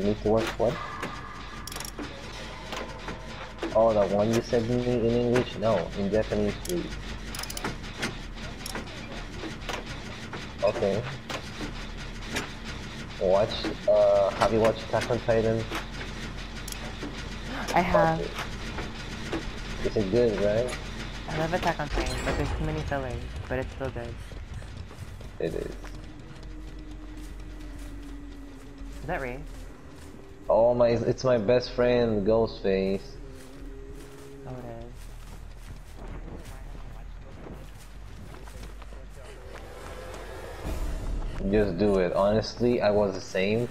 You need to work what? Oh, the one you said me in English? No, in Japanese, please. Okay. Watch, uh, have you watched Attack on Titan? I have. It. Is it good, right? I love Attack on Titan, but there's too many fillers. But it's still good. It is. Is that Ray? Oh my, it's my best friend, Ghostface. Oh, it is. Just do it. Honestly, I was the same.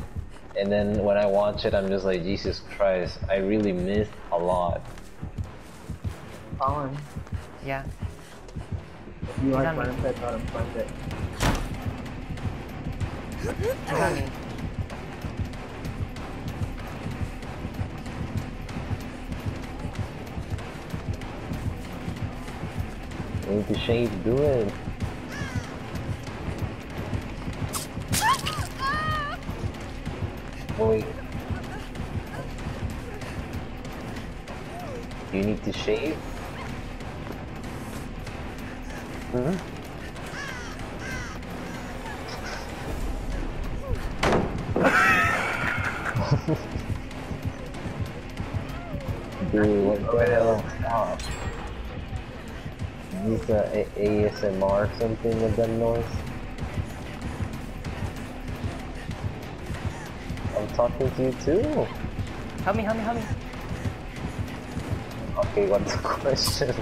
And then when I watch it, I'm just like, Jesus Christ, I really missed a lot. Colin, Yeah. if you like on me. Planet Pet, not Planet Pet. He's on me. Need to shade, do it. Wait. You need to shave? Hmm? Dude, what the hell? Use a, a ASMR or something with that noise. I'm talking to you too. Help me, help me, help me. Okay, what's the question?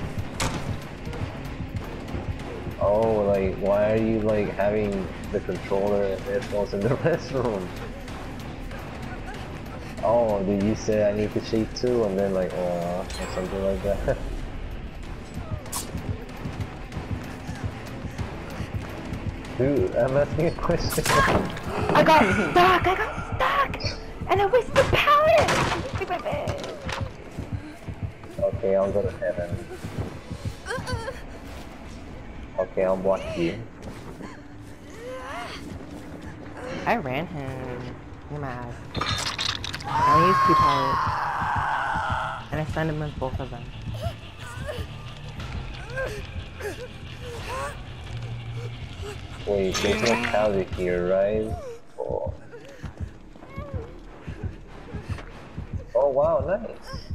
Oh, like, why are you like having the controller and headphones in the restroom? Oh, did you say I need to shave too? And then like, oh, or something like that. Dude, I'm asking a question. I got stuck! I got stuck! And I wasted powder! Okay, I'll go to heaven. Okay, I'll block you. I ran him. You're mad. I used two pallets. And I stunned him with both of them. Wait, there's no powder here, right? Oh. oh wow, nice.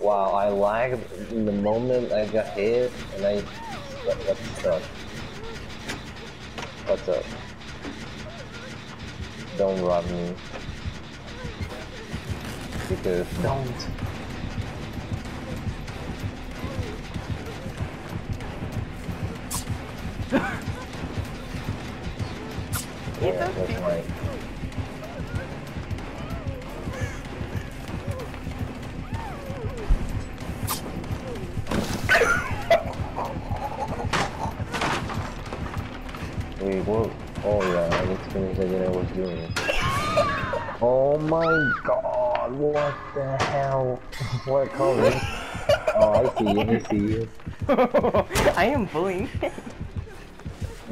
Wow, I lagged in the moment I got hit, and I got, got stuck. What's up? Don't rob me. Because don't. Yeah, that's right. Wait, what? Oh yeah, I need to finish again. I was doing it. Oh my god, what the hell? what color? oh, I see you, I see you. I am bullying.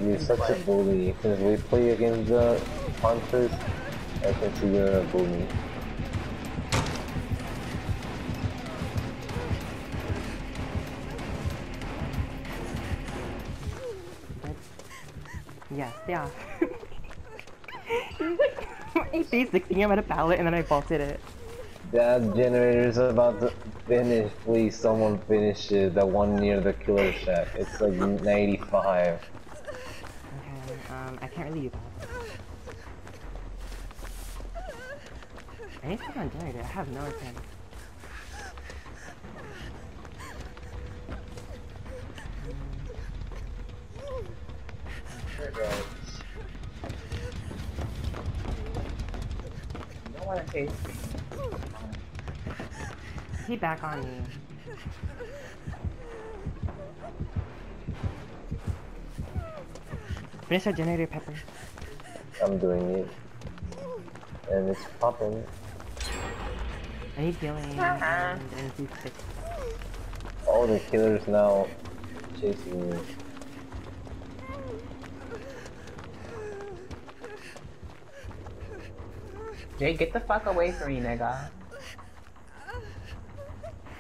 You're such a bully. Since we play against the hunters, I can see you're a bully. yes, yeah. He's like, I 360 him at a pallet and then I bolted it. That generator's about to finish. Please, someone finish it. The one near the killer shack. It's like 95. I can't really do that. I need to put on generator, I have no. You don't want to taste me. He back on you. Finish our generator, Pepper. I'm doing it. And it's popping. I need healing and energy six. All the killers now chasing me. Jay, get the fuck away from me, nigga.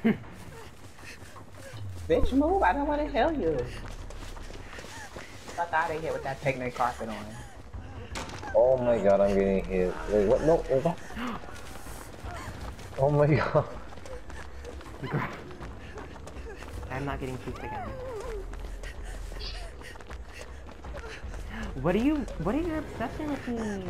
Bitch, move. I don't want to heal you. Fuck out of here with that picnic carpet on. Oh my god, I'm getting hit. Wait, what? No, oh, what? Oh my god. I'm not getting chased again. What are you? What are your obsession with me?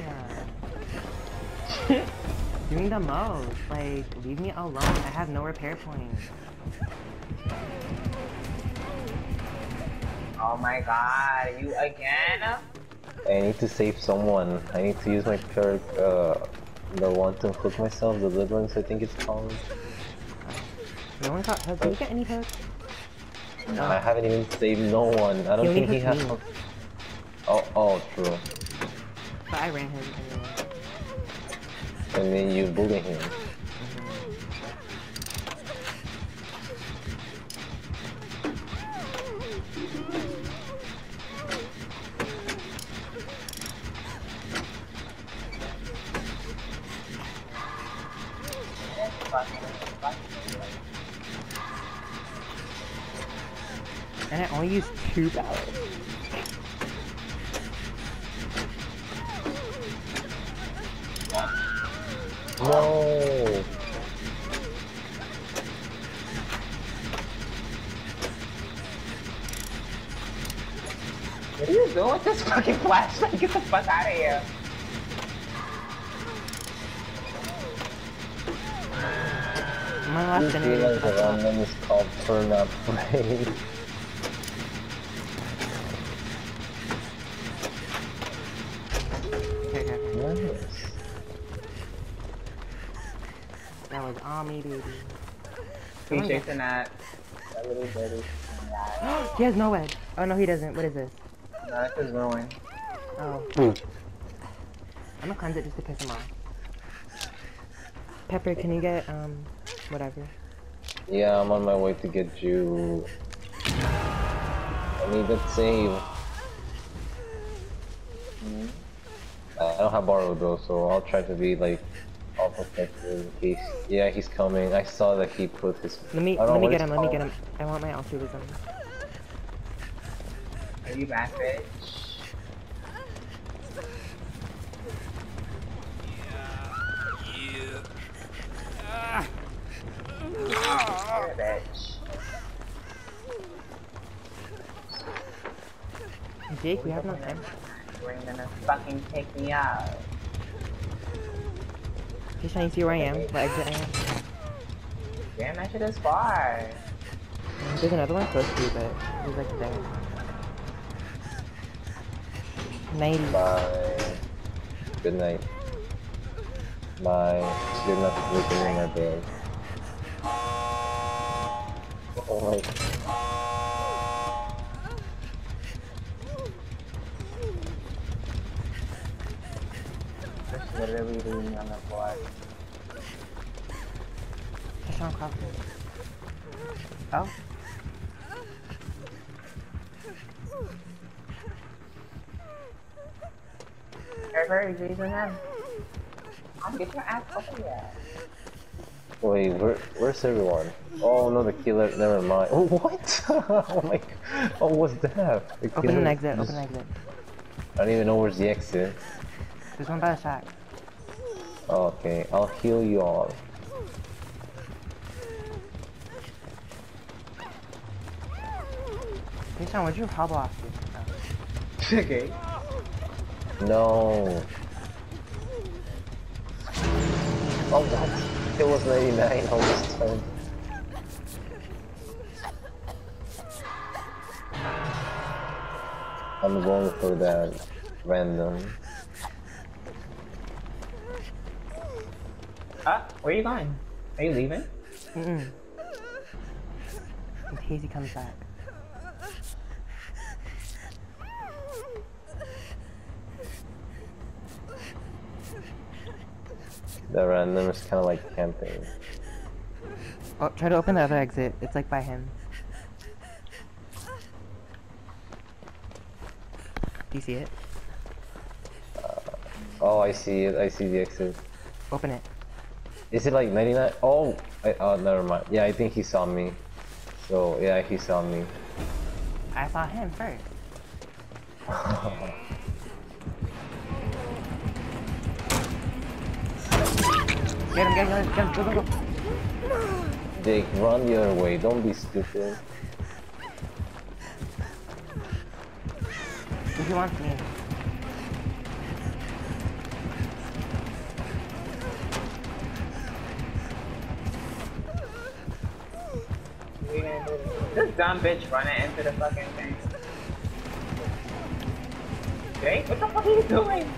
Doing the most. Like, leave me alone. I have no repair points. Oh my god, you again? I need to save someone. I need to use my perk, uh, the one to hook myself, the deliverance I think it's called. No one got hurt. Did you get any hurt? I haven't even saved no one. I don't He think he has. me. Oh, oh, true. But I ran him anyway. And then you bully him. And I only used two pallets. No. What are you doing with this fucking flashlight? Get the fuck out of here. My last This enemy is a up. random is called Turn Up Play. That was on me, baby. He's my chasing that. That little dirty. He has no edge. Oh no, he doesn't. What is this? No, that's his ruin. Oh. Hmm. I'm gonna cleanse it just to piss him off. Pepper, can you get um whatever? Yeah, I'm on my way to get you. I need that save. Hmm? I don't have borrow though, so I'll try to be like all protected in case. Yeah, he's coming. I saw that he put his. Let me let me get it's him. Let me get him. I want my altruism. Are you back, bitch? Yeah, bitch. Jake, we have no time. You're gonna fucking take me out. He's trying to see where I am. What exit I am. Damn, that shit is far. There's another one close to you, but he's like there. 90. Bye. Good night. Bye. It's good enough to sleep in my bed. Oh my. Just literally leaving on the floor. He's on Crawford. Oh. Trevor, you using him? I'll get your ass over here. Wait, where, where's everyone? Oh no, the killer. Never mind. Oh what? oh my. Oh, what's that? The Open an exit. just- Open an exit. I don't even know where's the exit. There's one by the shack. Okay, I'll heal you all. Nishan, where'd you hobble off to? okay. No. Oh god, It was 99 on this turn. I'm going for that random. Uh, where are you going? Are you leaving? Mm-mm. In case he comes back. The random is kind of like camping. Oh, try to open the other exit. It's like by him. Do you see it? Oh, I see it. I see the exit. Open it. Is it like 99? Oh, I, oh, never mind. Yeah, I think he saw me. So, yeah, he saw me. I saw him first. Get him, get him, get him, go, go, go. Jake, run the other way. Don't be stupid. He wants me. This dumb bitch running into the fucking thing. Jake, what the fuck are you doing?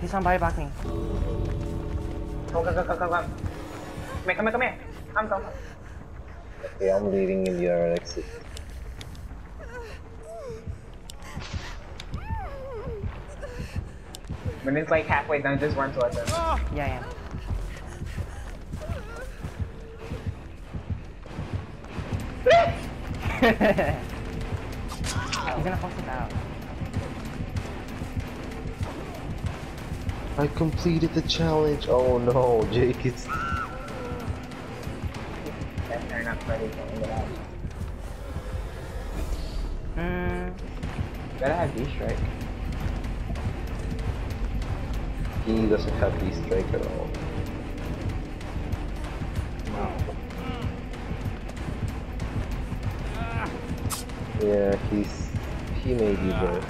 He's on body block me. Come, come, come, come, come, come. Come here, come here, come here. Come, come, come. Okay, I'm leading in the exit. When it's like halfway done, just run towards him. Yeah, yeah. He's gonna force us out. I completed the challenge. Oh no, Jake, it's. That's turn up ready for it out. Mm, Gotta have D strike. He doesn't have the strike at all. Yeah, he's. He may be there.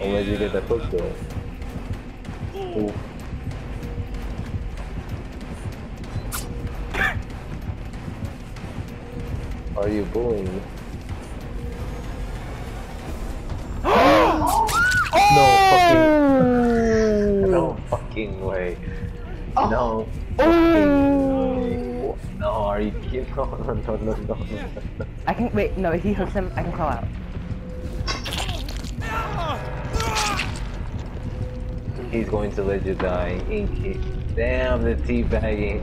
Unless you get the hook though. Ooh. Are you bullying me? no fucking No oh. fucking way. Oh. No oh. fucking way. No, are you kidding? No, no, no, no, no, no. I can wait. No, if he hooks him, I can call out. He's going to let you die, ain't he? Damn, the teabagging.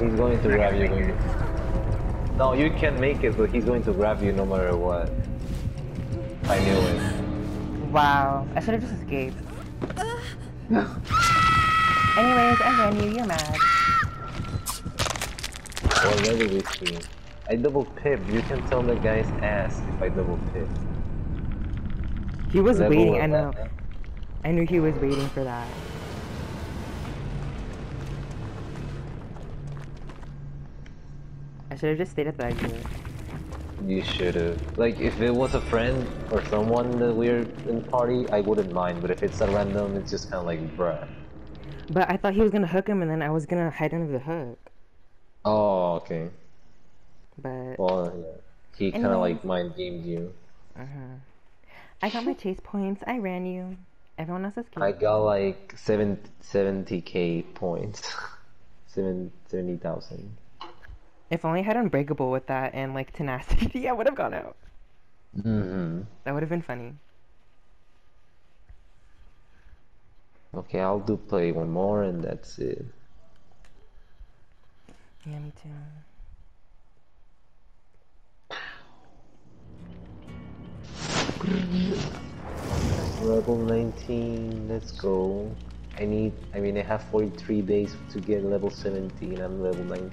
He's going to grab you. When you... No, you can't make it, but he's going to grab you no matter what. I knew it. Wow, I should have just escaped. Anyways, I ran you. You're mad. Well, maybe we. I double pip. You can tell the guy's ass if I double pip. He was Level waiting. of I know. that. I knew he was waiting for that. I should have just stayed at the exit. You should have. Like, if it was a friend or someone that we're in the party, I wouldn't mind. But if it's a random, it's just kind of like, bruh. But I thought he was gonna hook him, and then I was gonna hide under the hook. Oh, okay. But Well, yeah. He kind of like mind gamed you. uh-huh. I got my chase points. I ran you. Everyone else escaped. I got like seven, 70k points. Seven, 70,000. If only I had Unbreakable with that and like tenacity, I would have gone out. Mm-hmm. That would have been funny. Okay, I'll do play one more and that's it. Yeah, me too. Level 19, let's go. I need, I mean, I have 43 days to get level 17, I'm level 19.